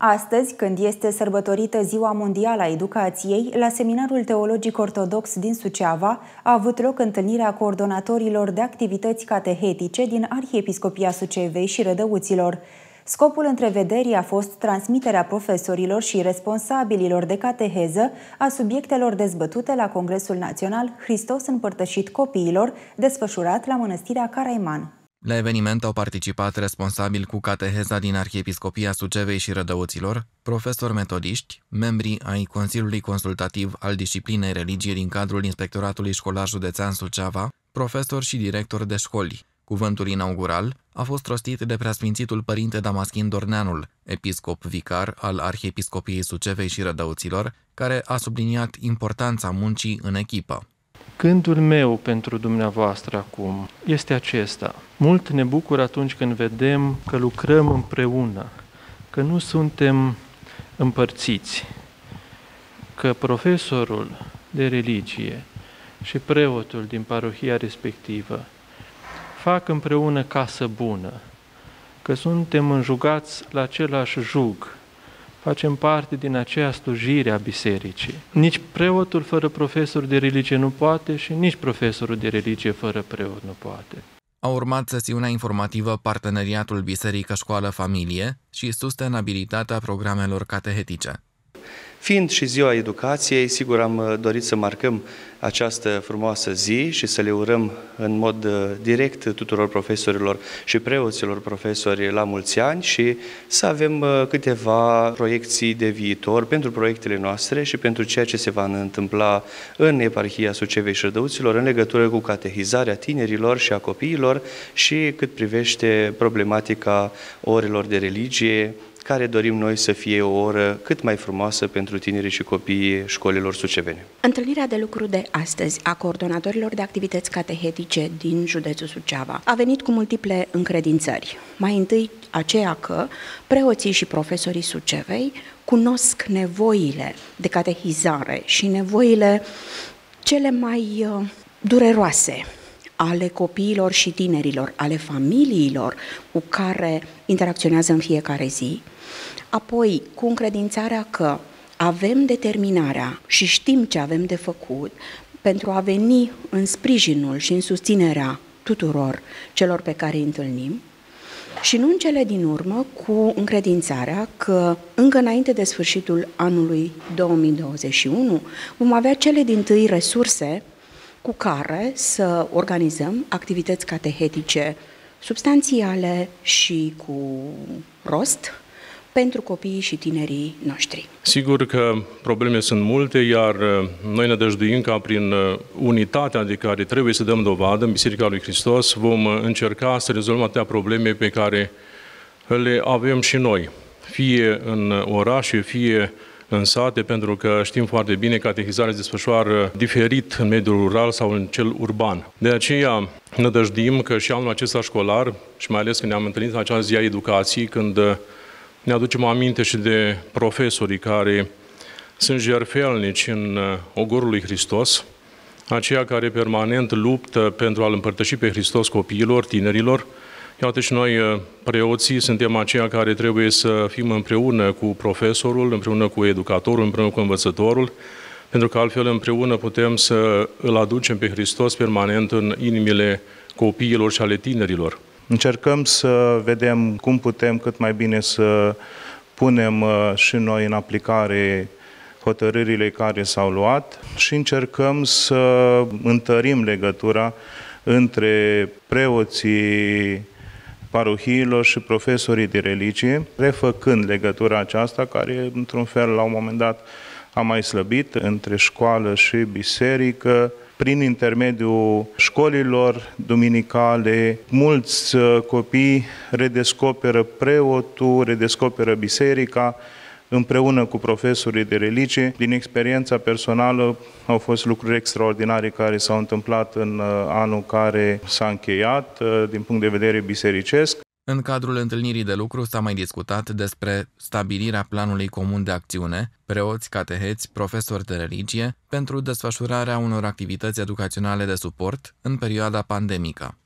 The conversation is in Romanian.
Astăzi, când este sărbătorită Ziua Mondială a Educației, la Seminarul Teologic Ortodox din Suceava a avut loc întâlnirea coordonatorilor de activități catehetice din Arhiepiscopia Sucevei și Rădăuților. Scopul întrevederii a fost transmiterea profesorilor și responsabililor de cateheză a subiectelor dezbătute la Congresul Național Hristos împărtășit copiilor, desfășurat la Mănăstirea Caraiman. La eveniment au participat responsabili cu cateheza din Arhiepiscopia Sucevei și Rădăuților, profesori metodiști, membri ai Consiliului Consultativ al Disciplinei Religie din cadrul Inspectoratului Școlar Județean Suceava, profesori și directori de școli. Cuvântul inaugural a fost rostit de preasfințitul părinte Damaschin Dorneanul, episcop vicar al Arhiepiscopiei Sucevei și Rădăuților, care a subliniat importanța muncii în echipă. Gândul meu pentru dumneavoastră acum este acesta. Mult ne bucur atunci când vedem că lucrăm împreună, că nu suntem împărțiți, că profesorul de religie și preotul din parohia respectivă fac împreună casă bună, că suntem înjugați la același jug, facem parte din aceea slujire a bisericii. Nici preotul fără profesor de religie nu poate și nici profesorul de religie fără preot nu poate. A urmat sesiunea informativă Parteneriatul Biserică Școală Familie și sustenabilitatea programelor catehetice. Fiind și ziua educației, sigur am uh, dorit să marcăm această frumoasă zi și să le urăm în mod uh, direct tuturor profesorilor și preoților profesori la mulți ani și să avem uh, câteva proiecții de viitor pentru proiectele noastre și pentru ceea ce se va întâmpla în eparhia Sucevei și Rădăuților în legătură cu catehizarea tinerilor și a copiilor și cât privește problematica orelor de religie, care dorim noi să fie o oră cât mai frumoasă pentru tinerii și copiii școlilor sucevene. Întâlnirea de lucru de astăzi a coordonatorilor de activități catehetice din județul Suceava a venit cu multiple încredințări. Mai întâi aceea că preoții și profesorii Sucevei cunosc nevoile de catehizare și nevoile cele mai uh, dureroase ale copiilor și tinerilor, ale familiilor cu care interacționează în fiecare zi, apoi cu încredințarea că avem determinarea și știm ce avem de făcut pentru a veni în sprijinul și în susținerea tuturor celor pe care îi întâlnim, și nu în cele din urmă cu încredințarea că încă înainte de sfârșitul anului 2021 vom avea cele din tâi resurse cu care să organizăm activități catehetice substanțiale și cu rost pentru copiii și tinerii noștri. Sigur că probleme sunt multe, iar uh, noi ne dăjduim ca prin uh, unitatea de care trebuie să dăm dovadă în Biserica lui Hristos vom uh, încerca să rezolvăm atâtea probleme pe care le avem și noi, fie în orașe, fie în sate, pentru că știm foarte bine că catehizarea se desfășoară diferit în mediul rural sau în cel urban. De aceea ne dăjdim că și anul acesta școlar, și mai ales când ne-am întâlnit în acea zi a educației, când ne aducem aminte și de profesorii care sunt jerfelnici în uh, ogorul lui Hristos, aceia care permanent luptă pentru a-L împărtăși pe Hristos copiilor, tinerilor. Iată și noi, uh, preoții, suntem aceia care trebuie să fim împreună cu profesorul, împreună cu educatorul, împreună cu învățătorul, pentru că altfel împreună putem să îl aducem pe Hristos permanent în inimile copiilor și ale tinerilor. Încercăm să vedem cum putem cât mai bine să punem uh, și noi în aplicare hotărârile care s-au luat și încercăm să întărim legătura între preoții parohiilor și profesorii de religie, refăcând legătura aceasta care, într-un fel, la un moment dat, a mai slăbit între școală și biserică, prin intermediul școlilor duminicale, mulți uh, copii redescoperă preotul, redescoperă biserica, împreună cu profesorii de religie. Din experiența personală au fost lucruri extraordinare care s-au întâmplat în uh, anul care s-a încheiat uh, din punct de vedere bisericesc. În cadrul întâlnirii de lucru s-a mai discutat despre stabilirea planului comun de acțiune, preoți, cateheți, profesori de religie, pentru desfășurarea unor activități educaționale de suport în perioada pandemică.